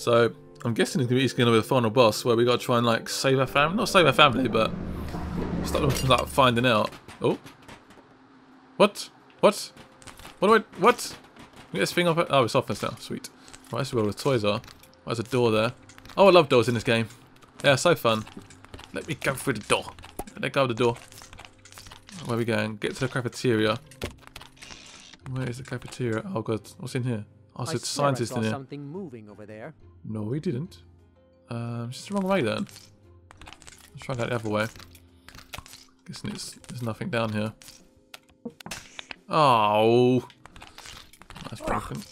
So I'm guessing it's going to be the final boss where we got to try and like save our family. Not save our family, but stop them from like finding out. Oh, what? What? What do I? What? Get this thing off. Oh, it's off this now. Sweet. Right, this is where all the toys are. There's a door there. Oh, I love doors in this game. Yeah, so fun. Let me go through the door. Let go of the door. Where are we going? Get to the cafeteria. Where is the cafeteria? Oh god, what's in here? Oh, it's a scientist in here. something moving over there. No, we didn't. Um, it's just the wrong way then. Let's try that the other way. Guessing it's there's nothing down here. Oh, that's broken.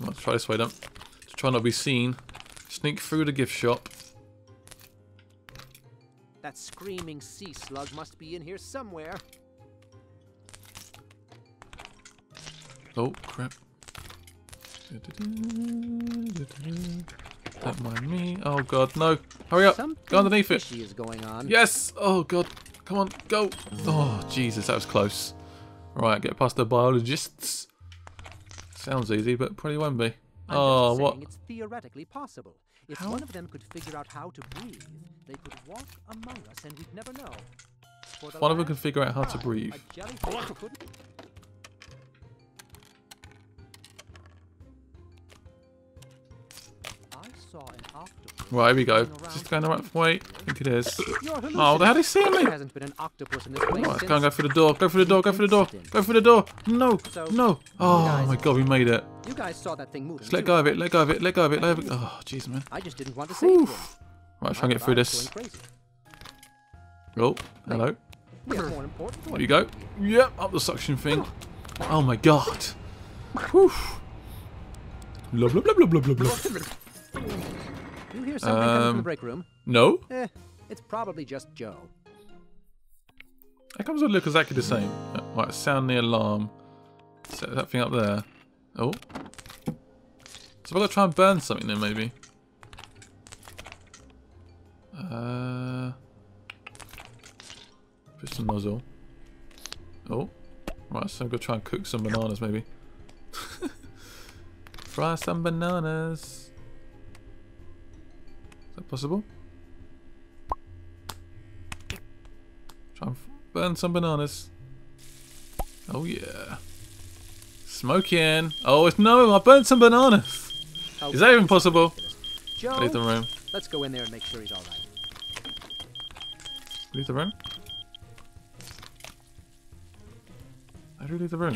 Let's try this way then. Just try not to be seen. Sneak through the gift shop. That screaming sea slug must be in here somewhere. Oh, crap. Don't mind me. Oh, God, no. Hurry up. Something Go underneath it. is going on. Yes! Oh, God. Come on, go. Oh, Jesus, that was close. Right, get past the biologists. Sounds easy, but probably won't be. I'm oh, what? It's theoretically possible. If How? one of them could figure out how to breathe, they could walk among us and we'd never know. One of them last figure out how to breathe. Right, here we go. Is this going the right way? I think it is. Oh, how they see me? There hasn't been an octopus in this place Right, go and go through the door. Go through the door. Go through the door. Go through the door. No, no. Oh my god, we made it. You guys saw that thing moving. Just let go of it. Let go of it. Let go of it. Let go of it. Oh, jeez, man. I just didn't want to say it to. Right, try and get through this. Oh, hello. We have more important There you go. Yep, up the suction thing. Oh my god. Whew. Blah blah blah blah blah blah blah. You hear something coming from Um, the break room? No? Eh, it's probably just Joe. How comes it look exactly the same? Uh, Right, sound the alarm. Set that thing up there. Oh. So I've got to try and burn something then maybe. Uh, piston nozzle. Oh. Right, so I'm going to try and cook some bananas maybe. Fry some bananas. That possible? Try and burn some bananas. Oh yeah. Smoking. Oh it's no, I burned some bananas. Is that even possible? Joe, Leave the room. let's go in there and make sure he's all right. Leave the room. How do you leave the room?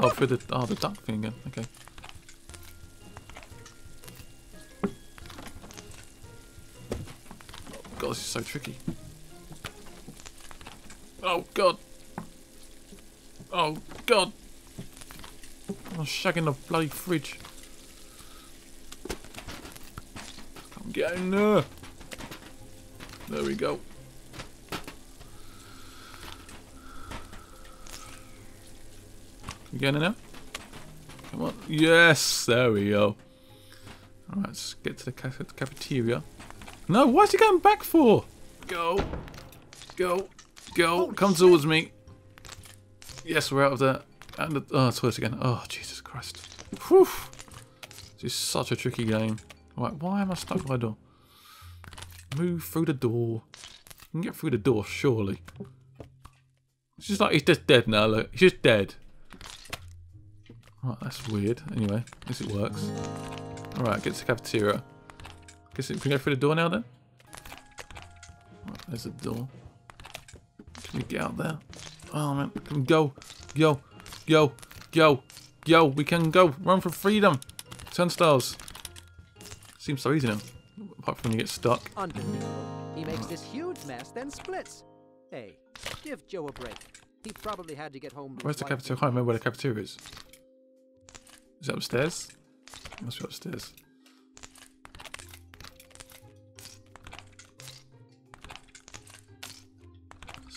Oh, for the oh the duck thing again. Okay. This is so tricky. Oh god. Oh god. I'm shagging the bloody fridge. I'm getting there. There we go. Can we get in there? Come on. Yes, there we go. Alright, let's get to the cafeteria. No, why is he going back for? Go. Go. Go. Oh, Come towards me. Yes, we're out of there. And the, oh, towards again. Oh, Jesus Christ. Whew. This is such a tricky game. Right, why am I stuck by the door? Move through the door. You can get through the door, surely. It's just like he's just dead now, look. He's just dead. Right, that's weird. Anyway, I guess it works. Alright, get to the cafeteria. Guess it, can we go through the door now then? Right, there's a door. Can we get out there? Oh man, can go? Go, go, go, go. We can go. Run for freedom. Turnstiles. Seems so easy now. Apart from when you get stuck. Unbelievable. He makes this huge mess, then splits. Hey, give Joe a break. He probably had to get home. Where's the cafeteria? I can't remember where the cafeteria is. Is it upstairs? Must be upstairs.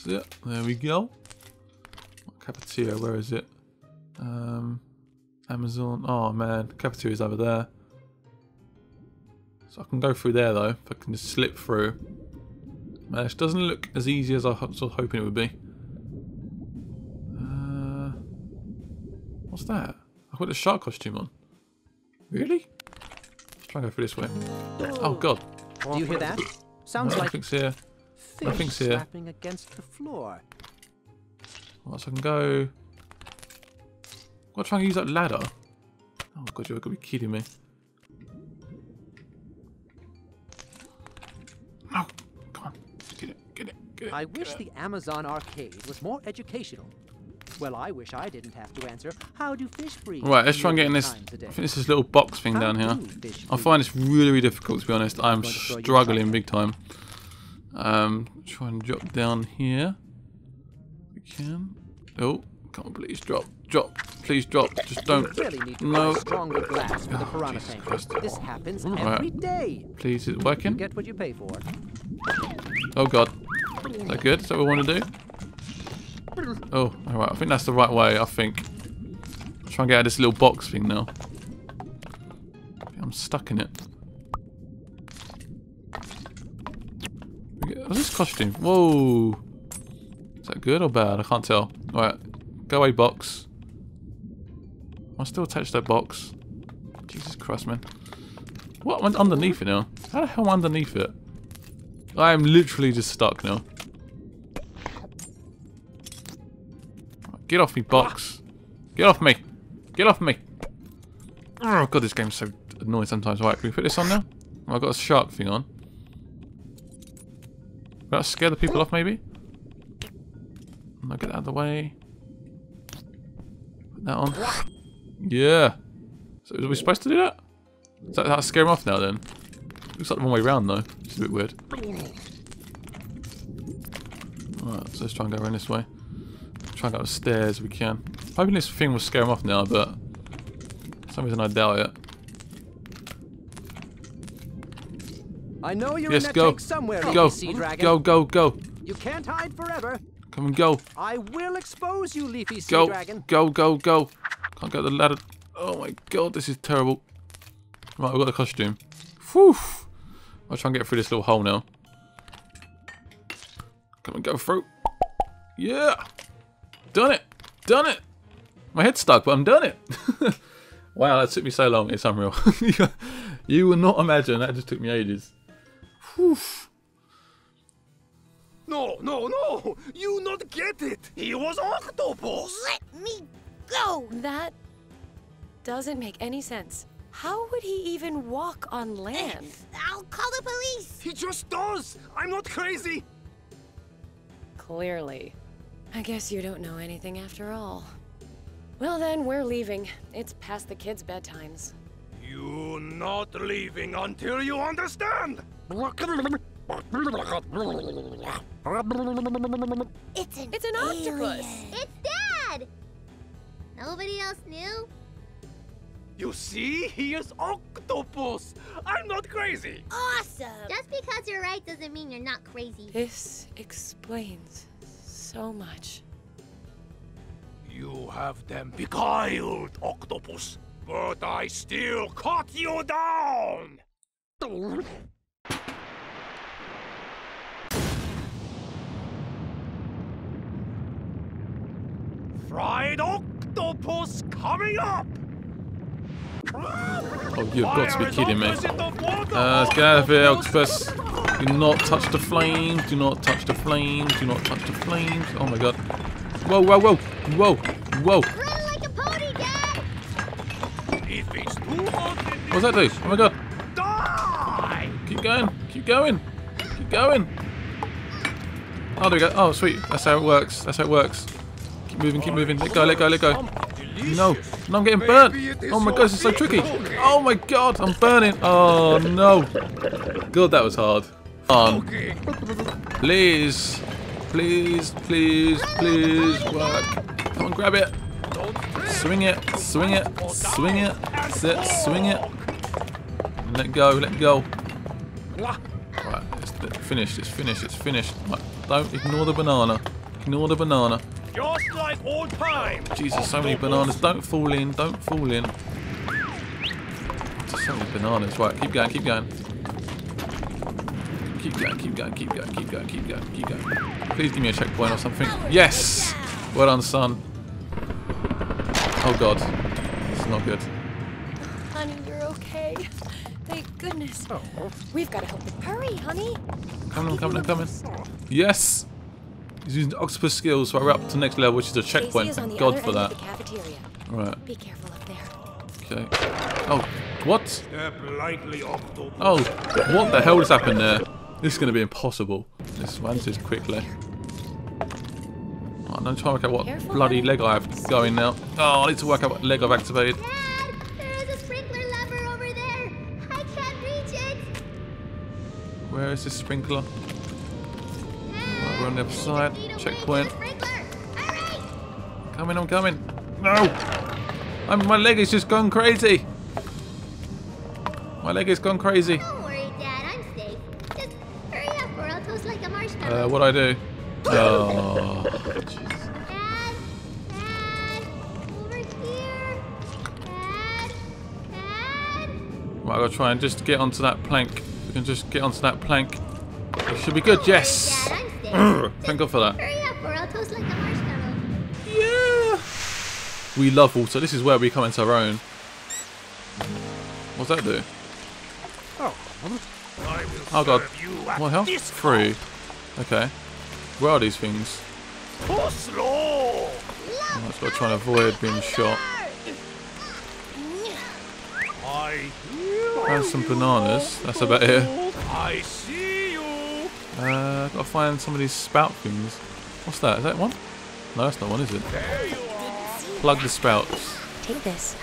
Yeah, there we go. Cafeteria? Where is it? Um, Amazon. Oh man, cafeteria's over there. So I can go through there though. If I can just slip through. Man, this doesn't look as easy as I was hoping it would be. Uh, what's that? I put the shark costume on. Really? Let's try and go through this way. Oh god. Do you hear that? Sounds like Nothing's here. Nothing's here. slapping against the floor. Right, so I can go. Gotta try and use that ladder. Oh god, you're gonna be kidding me. No! Come on. Get it, get it, get it. I get wish it. the Amazon arcade was more educational. Well, I wish I didn't have to answer, how do fish breathe? Right, let's try and get in this. I think this is little box thing How down here. do fish I find this really, really difficult to be honest. I'm going to throw you a struggling big time. Um, try and drop down here. We can. Oh, come on, please drop, drop, please drop. Just don't. Really need No. stronger glass for the Oh, piranha Jesus. Christ. This happens Right. every day. Please, is it You working? get what you pay for. Oh god. Is that good? Is that what we want to do? Oh, alright. I think that's the right way, I think. Try and get out of this little box thing now. I'm stuck in it. What's this costume? Whoa. Is that good or bad? I can't tell. Alright. Go away, box. Am I still attached to that box? Jesus Christ, man. What? I'm underneath it now. How the hell am I underneath it? I am literally just stuck now. Get off me, box. Get off me. Get off me. Oh god, this game's so annoying sometimes. Right, can we put this on now? I've got a shark thing on. That scare the people off, maybe? I'll get out of the way. Put that on. Yeah. So, are we supposed to do that? Is that how to scare them off now, then? Looks like the wrong way round, though. It's a bit weird. Alright, so let's try and go around this way. Try and go up the stairs if we can. Hoping this thing will scare him off now, but for some reason I doubt it. I know you're Yes, in that go. tank somewhere, Go, Leafy Sea Dragon. go, go, go. You can't hide forever. Come and go. I will expose you, Leafy Sea Go, Dragon. go, go, go. Can't get the ladder. Oh my god, this is terrible. Right, I've got the costume. Whew. I'll try and get through this little hole now. Come and go through. Yeah. Done it. Done it. My head's stuck, but I'm done it. wow, that took me so long. It's unreal. you will not imagine. That just took me ages. Whew. No, no, no! You not get it! He was octopus! Let me go! That doesn't make any sense. How would he even walk on land? Eh, I'll call the police. He just does! I'm not crazy! Clearly. I guess you don't know anything after all. Well then, we're leaving. It's past the kids' bedtimes. You not leaving until you understand! It's an It's an octopus. It's Dad. Nobody else knew. You see? He is octopus! I'm not crazy! Awesome. Just because you're right doesn't mean you're not crazy. This explains so much. You have them beguiled, octopus! But I still cut you down! Fried octopus coming up! Oh, you've got to be kidding me. opposite Uh, let's get out of here, Octopus. Do not touch the flames. Do not touch the flames. Do not touch the flames. Oh my god. Whoa, whoa, whoa. Whoa, whoa. Run like a pony, Dad. If it's too hot in What's that do? Oh my god. die! Keep going. Keep going. Keep going. Oh, there we go. Oh, sweet. That's how it works. That's how it works. Keep moving, keep moving. Let go, let go, let go. No. No, I'm getting burnt. Oh my god, this is so tricky. Oh my god, I'm burning. Oh no. God, that was hard. Okay. please. Please, please, please work. Come on, grab it. Swing it, swing it, swing it. That's it, swing it. Let go, let go. Right, it's it's finished, it's finished, it's finished. Don't ignore the banana. Ignore the banana. Just like old times. Jesus, so many bananas. Don't fall in, don't fall in. So many bananas. Right, keep going, keep going. Keep going, keep going, keep going, keep going, keep going, keep going. Please give me a checkpoint or something. Yes! Well done, son. Oh god. It's not good. Honey, you're okay. Thank goodness. Oh. We've got to help them. Hurry, honey. Coming, I'm coming, I'm coming. Yes! He's using octopus skills, so we're up to the next level, which is a checkpoint. Thank God for that. of the cafeteria. Right, Be careful up there. okay. Oh, what? Step lightly, Octopus. Oh, what the hell has happened there? This is going to be impossible. Let's run this quickly. Oh, I'm trying to work out what Careful, bloody leg I have going now. Oh, I need to work out what leg I've activated. Dad, there is a sprinkler lever over there. I can't reach it. Where is this sprinkler? On the other side. lead away to Checkpoint. the sprinkler. Hurry! Coming, I'm coming. No! I'm, my leg is just gone crazy. My leg has gone crazy. Don't worry, Dad. I'm safe. Just hurry up, or I'll toast like a marshmallow. Uh, what do I do? Oh. Dad, Dad, over here. Dad, Dad. Right, I've got to try and just get onto that plank. We can just get onto that plank. It should be good, yes! Worry, Dad. I'm safe. Thank God for that. Hurry up, or I'll toast like a marshmallow. Yeah! We love water. This is where we come into our own. What's that do? I will Oh god. Oh, you at What health? this Three. Okay. Where are these things? Too slow. Oh, I've got to avoid being shot. I And some bananas. That's about it. I see Uh, got to find some of these spout things. What's that? Is that one? No, that's not one, is it? There you are. Plug the spouts. Take this.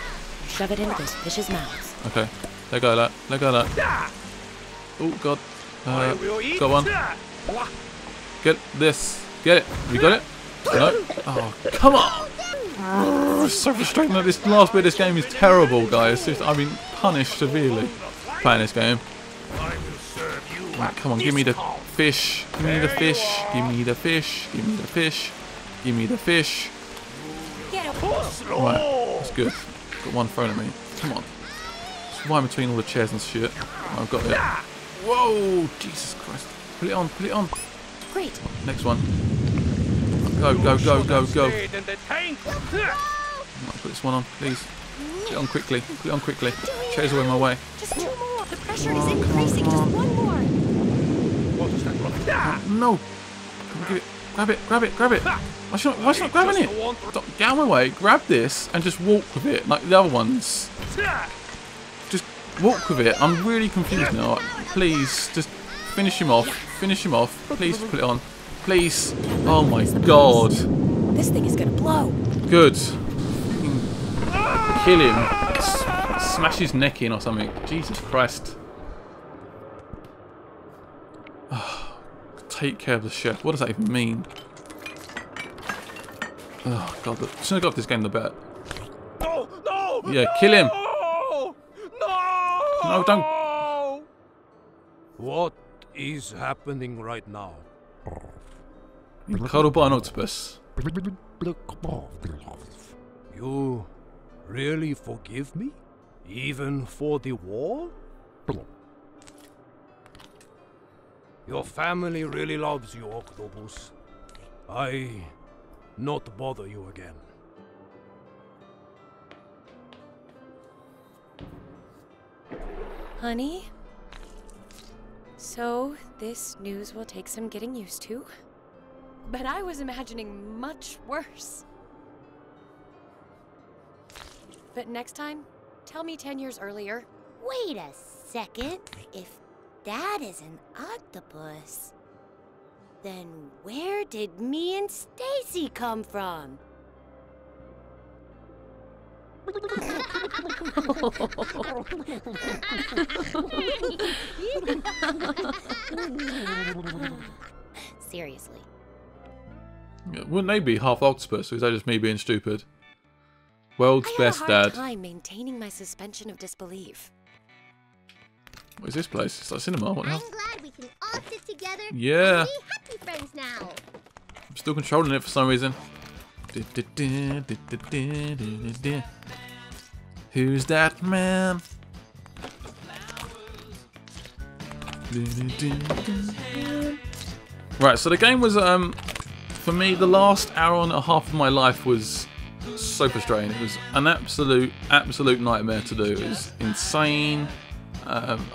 Shove it into those fish's mouths. Okay. Let go of that. Let go of that. Oh, God. I Uh, will eat go on. Get this. Get it. You got it? No? Oh, come on! Oh, it's so frustrating that this last bit of this game is terrible, guys. I've been punished severely playing this game. I will serve you Right, come on, give me the. Fish. Give me the fish. Give me the fish. Give me the fish. Give me the fish. Get up. Right, that's good. Got one thrown at me. Come on. Just right between all the chairs and shit. Oh, I've got it. Whoa! Jesus Christ. Put it on, put it on. Great. Next one. Go, go, go, go, go. Stayed in the tank. Right, put this one on, please. Put it on quickly. Put it on quickly. Chairs are in my way. Just two more. The pressure is on, come on, increasing. Just one more. Ah, No! It. Grab it, grab it, grab it. Why should why should I grabbing it? Stop, get out of my way, grab this, and just walk with it like the other ones. Just walk with it. I'm really confused now. Please, just finish him off. Finish him off. Please put it on. Please. Oh my god. This thing is gonna blow. Good. Kill him. S- smash his neck in or something. Jesus Christ. Take care of the chef. What does that even mean? Oh god, the sooner I got off this game, the better. No, no. Yeah, kill him. No, no. No, don't. What is happening right now? Cuddled by an octopus. You really forgive me? Even for the war? Your family really loves you, Octopus. I not bother you again. Honey? So, this news will take some getting used to. But I was imagining much worse. But next time, tell me 10 years earlier. Wait a second. If that is an octopus, then where did me and Stacy come from? Seriously. Wouldn't they be half octopus? Or is that just me being stupid? World's I had best a hard dad. time maintaining my suspension of disbelief. What is this place? It's like cinema. What the I'm glad we can all sit together Yeah. happy friends now. I'm still controlling it for some reason. Who's that man? Right, so the game was um for me the last hour and a half of my life was so frustrating. It was an absolute, absolute nightmare to do. It was insane. Um,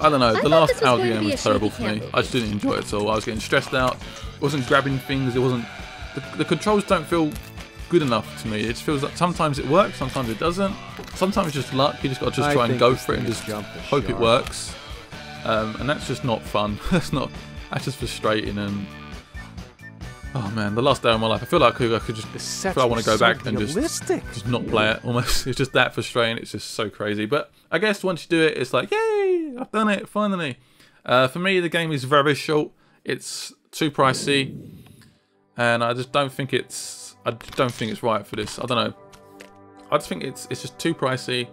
I don't know. I The last this hour of the game was terrible for me. I just didn't enjoy it at all. I was getting stressed out. It wasn't grabbing things. It wasn't. The, the controls don't feel good enough to me. It just feels like sometimes it works, sometimes it doesn't. Sometimes it's just luck. You just got to just I try and go for it and just jumped the hope it works. Um, and that's just not fun. that's not. That's just frustrating and. Oh man, the last day of my life, I feel like I could, I just. The sets feel I want to go so back and just just not play it almost. It's just that frustrating. It's just so crazy. But I guess once you do it, it's like, yay, I've done it, finally. Uh, for me, the game is very short. It's too pricey. And I just don't think it's I don't think it's right for this. I don't know. I just think it's it's just too pricey.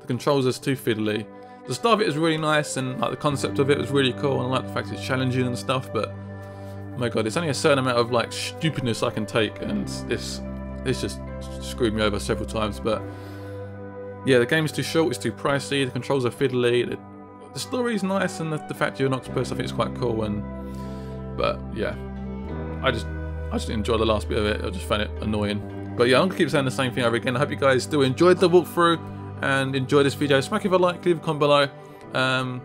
The controls are too fiddly. The start of it is really nice and like the concept of it was really cool and I like the fact it's challenging and stuff, but my god, it's only a certain amount of like stupidness I can take and this this just screwed me over several times, but yeah, the game is too short, it's too pricey, the controls are fiddly, the, the story's nice, and the, the fact you're an octopus I think is quite cool. And but yeah, I just I just enjoyed the last bit of it. I just found it annoying. But yeah, I'm gonna keep saying the same thing over again. I hope you guys still enjoyed the walkthrough and enjoy this video. Smack if a like, leave a comment below. Um,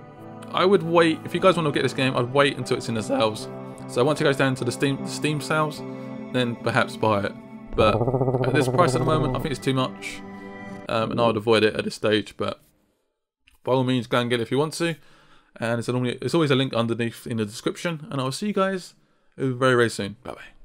I would wait if you guys want to get this game. I'd wait until it's in the sales. So once it goes down to the Steam Steam sales, then perhaps buy it. But at this price at the moment, I think it's too much, um, and I would avoid it at this stage. But by all means, go and get it if you want to. And it's, normally, it's always a link underneath in the description. And I will see you guys very, very soon. Bye bye.